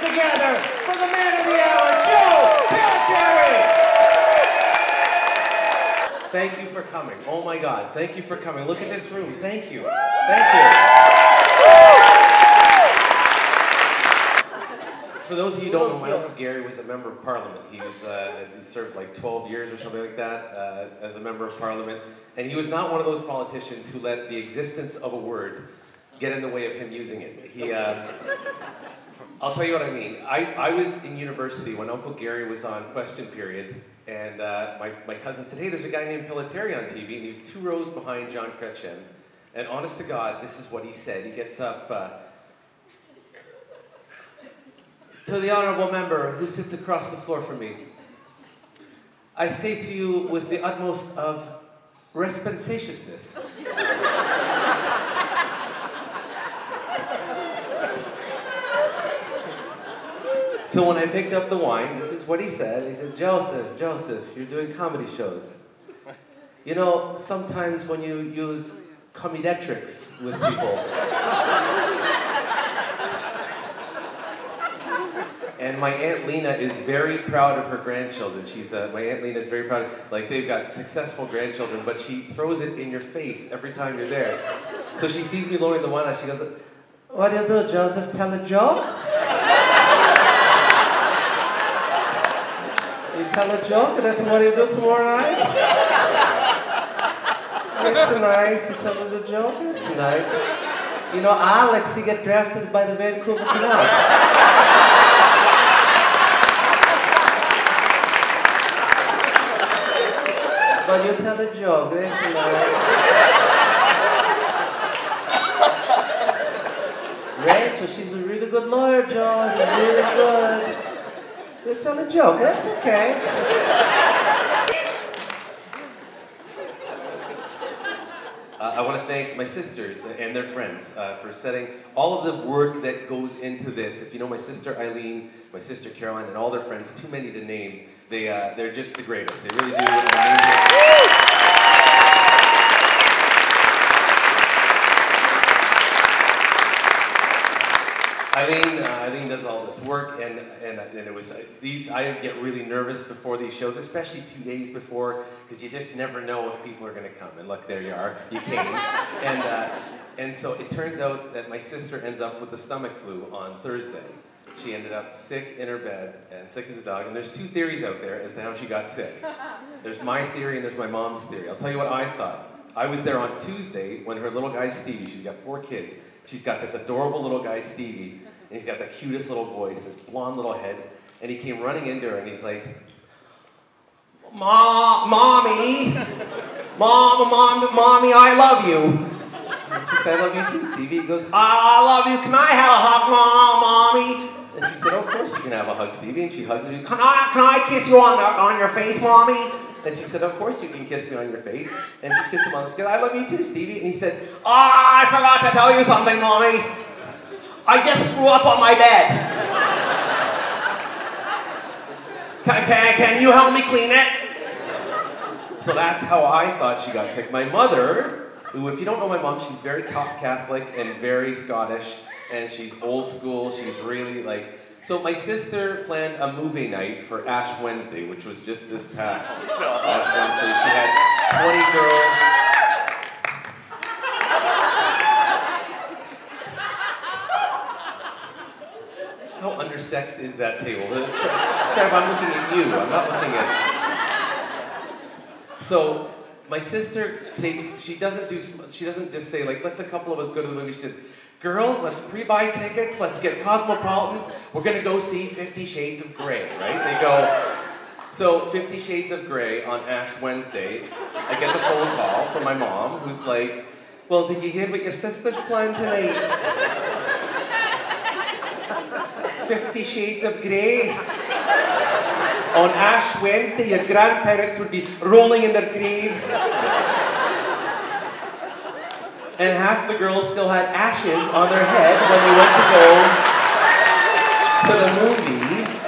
together for the man of the hour, Joe! Thank you for coming. Oh my God, thank you for coming. Look at this room. Thank you. Thank you. For those of you who don't know, my uncle Gary was a member of parliament. He was uh, he served like 12 years or something like that uh, as a member of parliament, and he was not one of those politicians who let the existence of a word get in the way of him using it. He, uh, I'll tell you what I mean. I, I was in university when Uncle Gary was on Question Period, and uh, my, my cousin said, "Hey, there's a guy named Pillitteri on TV," and he was two rows behind John Chrétien. And honest to God, this is what he said. He gets up. Uh, to the honorable member who sits across the floor from me, I say to you with the utmost of responsatiousness. So when I picked up the wine, this is what he said. He said, Joseph, Joseph, you're doing comedy shows. You know, sometimes when you use comedetrics with people, And my Aunt Lena is very proud of her grandchildren. She's uh, my Aunt Lena is very proud. Of, like they've got successful grandchildren, but she throws it in your face every time you're there. So she sees me lowering the wine, and she goes, "What do you do, Joseph? Tell a joke? you tell a joke, and that's what you do tomorrow night? It's nice. You tell the joke. It's nice. You know, Alex, he got drafted by the Vancouver Canucks." But you tell a joke, that's nice. Rachel, she's a really good lawyer, John. Really good. You tell a joke, that's okay. Uh, I want to thank my sisters and their friends uh, for setting all of the work that goes into this. If you know my sister Eileen, my sister Caroline, and all their friends, too many to name, they, uh, they're just the greatest. They really do amazing Eileen, uh, Eileen does all this work, and, and, and it was uh, these. I get really nervous before these shows, especially two days before, because you just never know if people are going to come. And look, there you are. You came, and uh, and so it turns out that my sister ends up with the stomach flu on Thursday. She ended up sick in her bed and sick as a dog. And there's two theories out there as to how she got sick. There's my theory and there's my mom's theory. I'll tell you what I thought. I was there on Tuesday when her little guy Stevie, she's got four kids, she's got this adorable little guy Stevie, and he's got the cutest little voice, this blonde little head, and he came running into her and he's like, Mom, mommy, mom, mom, mommy, I love you. And she said, I love you too, Stevie. He goes, I love you. Can I have a hug, mom, mommy? And she said, oh, of course you can have a hug, Stevie. And she hugs me. Can I, can I kiss you on, the, on your face, mommy? And she said, of course you can kiss me on your face. And she kissed him on the skin. I love you too, Stevie. And he said, oh, I forgot to tell you something, mommy. I just threw up on my bed. Can, can, can you help me clean it? So that's how I thought she got sick. My mother, who, if you don't know my mom, she's very Catholic and very Scottish, and she's old school. She's really like. So my sister planned a movie night for Ash Wednesday, which was just this past Ash Wednesday. She had 20 girls. How undersexed is that table? Trev, I'm looking at you. I'm not looking at. So my sister takes. She doesn't do. She doesn't just say like, "Let's a couple of us go to the movie." She said, "Girls, let's pre-buy tickets. Let's get cosmopolitans. We're gonna go see Fifty Shades of Grey, Right? They go. So Fifty Shades of Grey on Ash Wednesday. I get the phone call from my mom, who's like, "Well, did you hear what your sister's planned tonight?" Fifty Shades of Grey. On Ash Wednesday, your grandparents would be rolling in their graves. And half the girls still had ashes on their head when they went to go to the movie.